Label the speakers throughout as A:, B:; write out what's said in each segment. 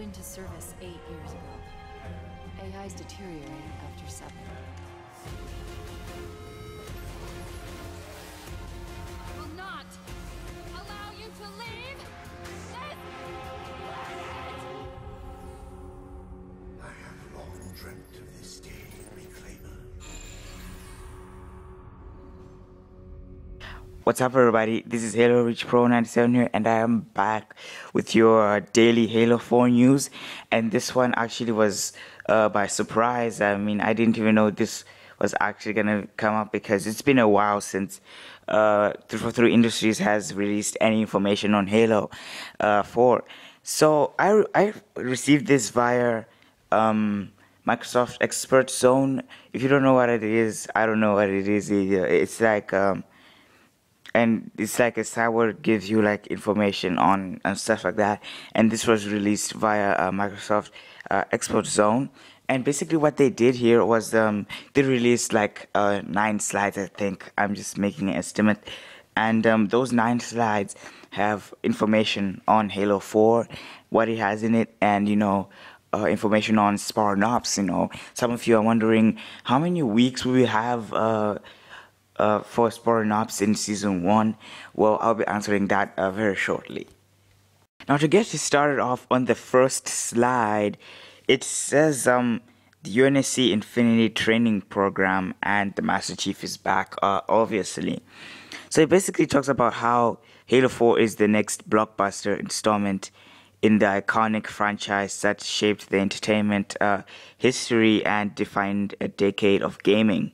A: put into service eight years ago. AIs deteriorate after seven.
B: What's up, everybody? This is Halo Reach Pro 97 here, and I am back with your daily Halo 4 news. And this one actually was uh, by surprise. I mean, I didn't even know this was actually gonna come up because it's been a while since uh, 343 Industries has released any information on Halo uh, 4. So I I received this via um, Microsoft Expert Zone. If you don't know what it is, I don't know what it is either. It's like um, and it's like a it gives you like information on and stuff like that. And this was released via uh, microsoft uh, Expert Zone. And basically what they did here was um, they released like uh, nine slides i think. I'm just making an estimate. And um, those nine slides have information on halo 4 what it has in it and you know uh, information on Spartan Ops. You know, some of you are wondering how many weeks will we have uh, for Spartan Ops in season one? Well, I'll be answering that uh, very shortly. Now, to get you started off on the first slide, it says um, the UNSC Infinity Training Program and the Master Chief is back, uh, obviously. So it basically talks about how Halo 4 is the next blockbuster installment in the iconic franchise that shaped the entertainment uh, history and defined a decade of gaming.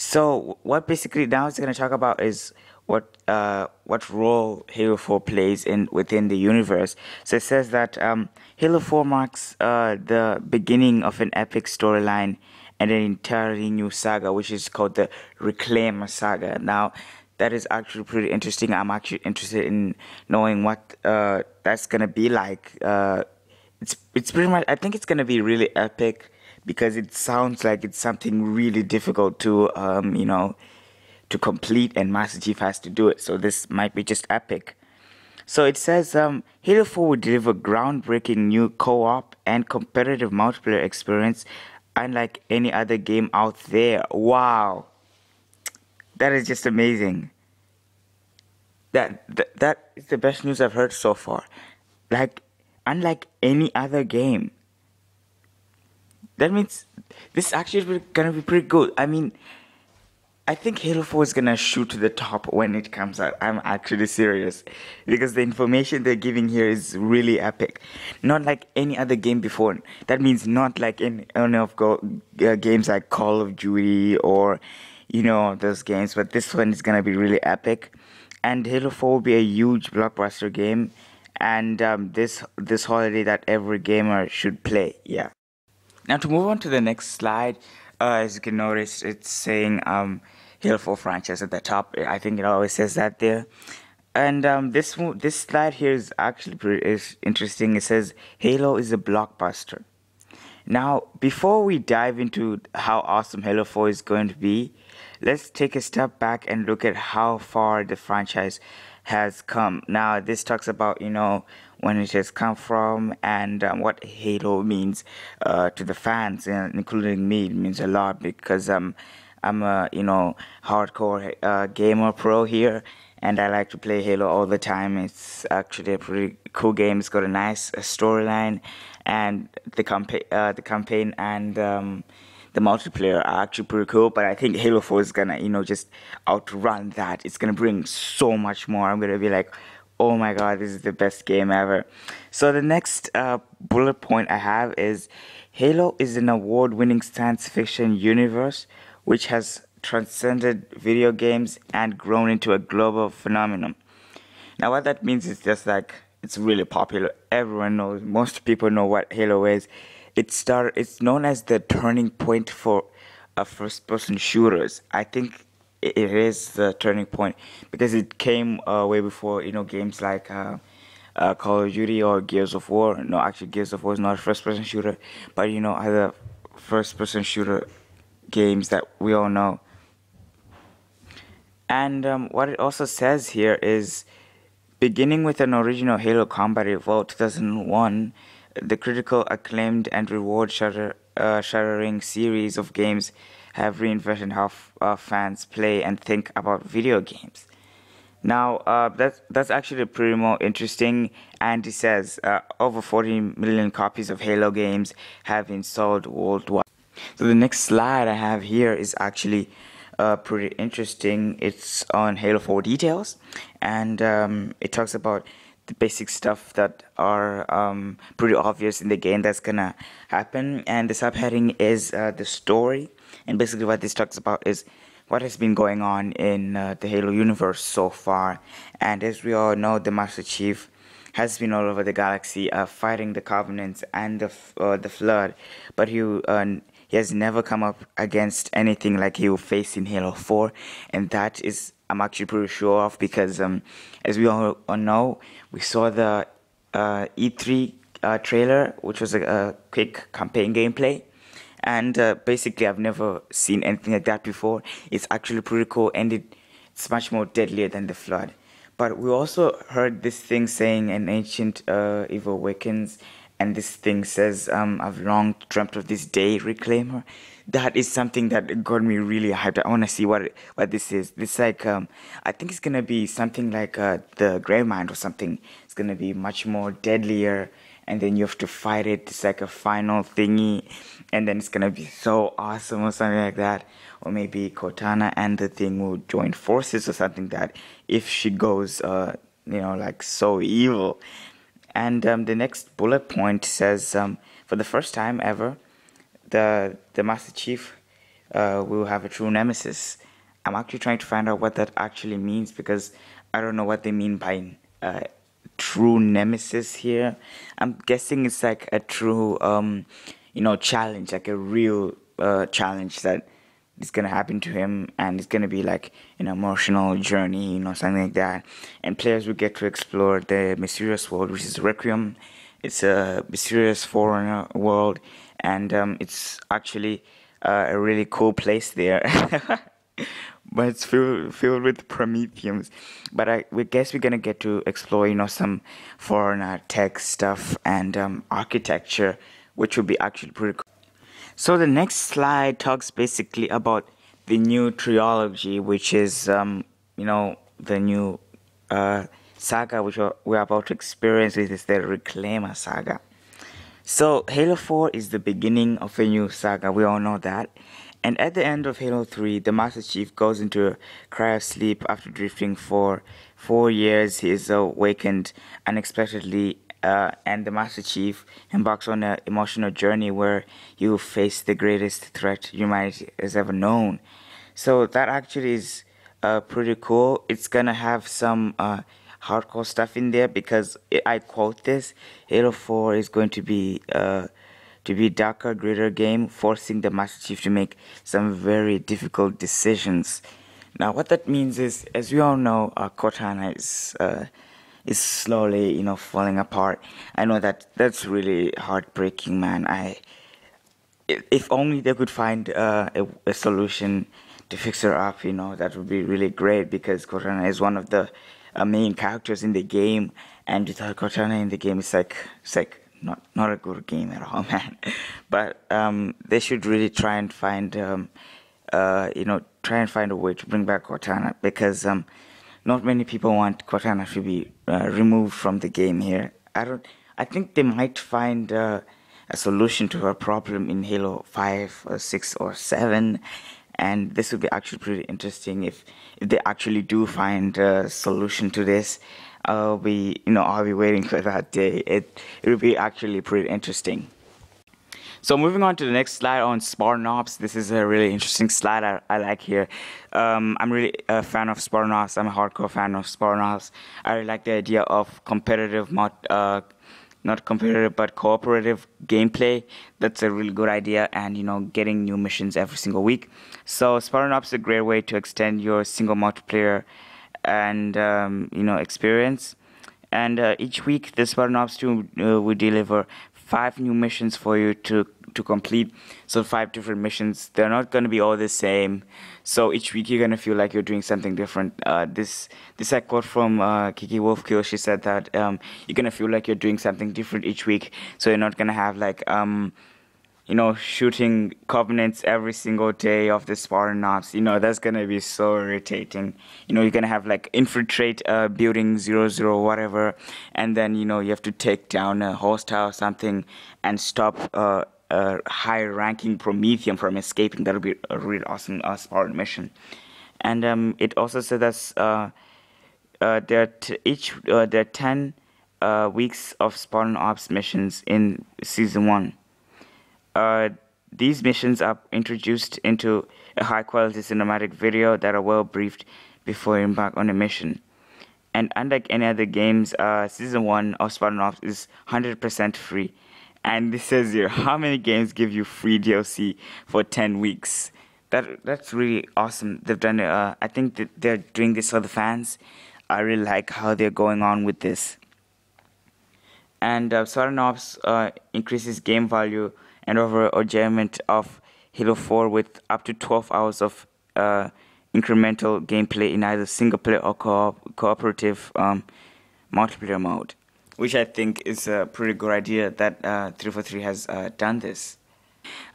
B: So what basically now is going to talk about is what uh, what role Halo 4 plays in within the universe. So it says that um, Halo 4 marks uh, the beginning of an epic storyline and an entirely new saga, which is called the Reclaim saga. Now that is actually pretty interesting. I'm actually interested in knowing what uh, that's gonna be like. Uh, it's it's pretty much. I think it's gonna be really epic because it sounds like it's something really difficult to um, you know to complete, and Master Chief has to do it. So this might be just epic. So it says um, Halo 4 will deliver groundbreaking new co-op and competitive multiplayer experience unlike any other game out there. Wow. That is just amazing. That, that that is the best news I've heard so far. Like unlike any other game. That means this actually is gonna be pretty good. I mean, I think Halo 4 is gonna shoot to the top when it comes out. I'm actually serious because the information they're giving here is really epic. Not like any other game before. That means not like any, any of go, uh, games like Call of Duty or you know those games, but this one is gonna be really epic. And Halo 4 will be a huge blockbuster game, and um, this this holiday that every gamer should play. Yeah. Now to move on to the next slide, uh, as you can notice, it's saying um, Halo 4 franchise at the top. I think it always says that there. And um, this this slide here is actually pretty is interesting. It says Halo is a blockbuster. Now, before we dive into how awesome Halo 4 is going to be, let's take a step back and look at how far the franchise has come. Now, this talks about, you know, when it has come from and um, what Halo means uh, to the fans, and including me. It means a lot because um, I'm a, you know, hardcore uh, gamer pro here and I like to play Halo all the time. It's actually a pretty cool game. It's got a nice uh, storyline, and the campaign, uh, the campaign, and um, the multiplayer are actually pretty cool. But I think Halo Four is gonna, you know, just outrun that. It's gonna bring so much more. I'm gonna be like, oh my god, this is the best game ever. So the next uh, bullet point I have is Halo is an award-winning science fiction universe which has transcended video games and grown into a global phenomenon. Now, what that means is just like it's really popular. Everyone knows. Most people know what Halo is. It started. It's known as the turning point for uh, first-person shooters. I think it is the turning point because it came uh, way before you know games like. Uh, uh, Call of Duty or Gears of War. No, actually, Gears of War is not a first-person shooter, but you know other first-person shooter games that we all know. And um, what it also says here is beginning with an original Halo Combat Evolved 2001, the critical acclaimed and reward shutter, uh, series of games have reinvented how f- uh, fans play and think about video games. Now, uh, that's, that's actually pretty more interesting. And he says uh, over 40 million copies of Halo games have been sold worldwide. So, the next slide I have here is actually uh, pretty interesting. It's on Halo 4 details, and um, it talks about the basic stuff that are um, pretty obvious in the game that's gonna happen. And the subheading is uh, the story, and basically what this talks about is what has been going on in uh, the Halo universe so far. And as we all know, the Master Chief has been all over the galaxy uh, fighting the Covenants and the uh, the Flood, but he uh, he has never come up against anything like he will face in Halo 4, and that is I'm actually pretty sure of because um, as we all know, we saw the uh, E3 uh, trailer, which was a, a quick campaign gameplay and uh, basically I've never seen anything like that before. It's actually pretty cool, and it, it's much more deadlier than the flood. But we also heard this thing saying an ancient uh, evil awakens, and this thing says, um, "I've long dreamt of this day, Reclaimer." That is something that got me really hyped. I want to see what what this is. This like um, I think it's gonna be something like uh, the Gravemind or something. It's gonna be much more deadlier and then you have to fight it. It's like a final thingy, and then it's gonna be so awesome or something like that. Or maybe Cortana and the thing will join forces or something that if she goes, uh, you know, like so evil. And um, the next bullet point says, um, for the first time ever, the the Master Chief uh, will have a true nemesis. I'm actually trying to find out what that actually means because I don't know what they mean by uh, true nemesis here. I'm guessing it's like a true, um, you know, challenge, like a real uh, challenge that is gonna happen to him, and it's gonna be like an emotional journey, you know, something like that. And players will get to explore the mysterious world, which is Requiem. It's a mysterious Forerunner world, and um, it's actually uh, a really cool place there. but it's filled filled with Prometheans but i we guess we're gonna get to explore you know some foreign tech stuff and um, architecture which will be actually pretty cool so the next slide talks basically about the new trilogy which is um, you know the new uh, saga which we're about to experience which is the reclaimer saga. So halo 4 is the beginning of a new saga. We all know that. And at the end of Halo 3, the Master Chief goes into a cryosleep after drifting for four years. He is awakened unexpectedly, uh, and the Master Chief embarks on an emotional journey where he will face the greatest threat humanity has ever known. So that actually is uh, pretty cool. It's gonna have some uh, hardcore stuff in there because I quote this: Halo 4 is going to be uh, to be darker, greater game, forcing the Master Chief to make some very difficult decisions. Now, what that means is, as we all know, uh, Cortana is uh, is slowly, you know, falling apart. I know that that's really heartbreaking, man. I, if only they could find uh, a, a solution to fix her up, you know, that would be really great because Cortana is one of the uh, main characters in the game, and without Cortana in the game, it's like it's like not not a good game at all, man. But um, they should really try and find, um, uh, you know, try and find a way to bring back Cortana because um, not many people want Cortana to be uh, removed from the game here. I don't. I think they might find uh, a solution to her problem in Halo Five or Six or Seven, and this would be actually pretty interesting if if they actually do find a solution to this. I'll be, you know, I'll be waiting for that day. It it will be actually pretty interesting. So moving on to the next slide on Spartan Ops. This is a really interesting slide I, I like here. Um, I'm really a fan of Spartan Ops. I'm a hardcore fan of Spartan Ops. I really like the idea of competitive, uh, not competitive, but cooperative gameplay. That's a really good idea, and you know, getting new missions every single week. So Spartan Ops is a great way to extend your single multiplayer and um, you know experience. And uh, each week, the Spartan Ops 2 uh, will deliver five new missions for you to to complete. So five different missions. They're not going to be all the same. So each week you're going to feel like you're doing something different. Uh, this this I quote from uh, Kiki Wolfkill. She said that um, you're going to feel like you're doing something different each week. So you're not going to have like um, you know, shooting covenants every single day of the Spartan ops, you know, that's gonna be so irritating. You know, you're gonna have like infiltrate uh, building zero zero whatever, and then you know you have to take down a hostile or something and stop uh, a high ranking Promethean from escaping. That'll be a really awesome uh, Spartan mission. And um, it also said that uh, uh, there t- each uh, there are ten uh, weeks of Spartan ops missions in season one uh, these missions are introduced into a high quality cinematic video that are well briefed before you embark on a mission. And unlike any other games, uh, Season 1 of Spartan Ops is 100% free. And this says here, how many games give you free DLC for 10 weeks? That That's really awesome. They've done it. Uh, I think that they're doing this for the fans. I really like how they're going on with this. And uh, Spartan Ops uh, increases game value and overall enjoyment of Halo 4 with up to 12 hours of uh, incremental gameplay in either single player or co- cooperative um, multiplayer mode, which I think is a pretty good idea that uh, 343 has uh, done this.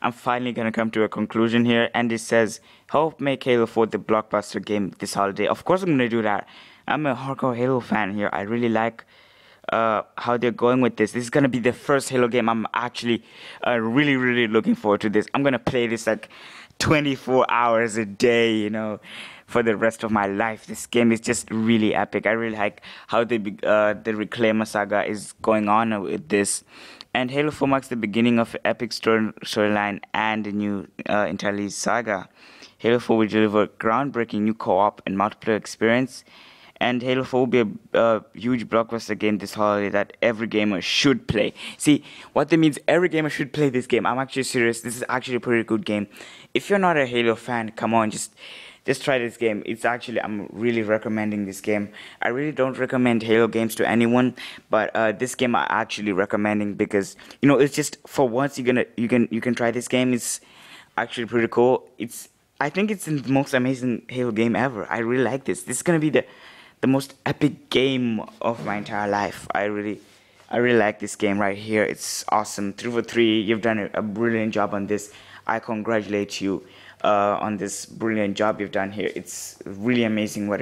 B: I'm finally gonna come to a conclusion here, and it says, "Help make Halo 4 the blockbuster game this holiday." Of course, I'm gonna do that. I'm a hardcore Halo fan here. I really like uh, how they're going with this. This is gonna be the first Halo game. I'm actually uh, really, really looking forward to this. I'm gonna play this like 24 hours a day, you know, for the rest of my life. This game is just really epic. I really like how the uh, the Reclaimer saga is going on with this. And Halo 4 marks the beginning of epic story storyline and a new uh, entirely saga. Halo 4 will deliver groundbreaking new co-op and multiplayer experience and Halo 4 will be a, a, huge blockbuster game this holiday that every gamer should play. See, what that means, every gamer should play this game. I'm actually serious. This is actually a pretty good game. If you're not a Halo fan, come on, just just try this game. It's actually I'm really recommending this game. I really don't recommend Halo games to anyone, but uh, this game I'm actually recommending because you know it's just for once you're gonna you can you can try this game. It's actually pretty cool. It's I think it's the most amazing Halo game ever. I really like this. This is gonna be the the most epic game of my entire life. I really, I really like this game right here. It's awesome. 343. You've done a, brilliant job on this. I congratulate you uh, on this brilliant job you've done here. It's really amazing what